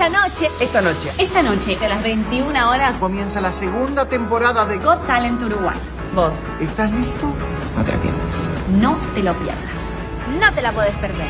esta noche, Esta noche esta noche, a las 21 horas, comienza la segunda temporada de Got Talent Uruguay. Vos, ¿Estás listo? No te la pierdas. no te lo pierdas. No te la puedes perder.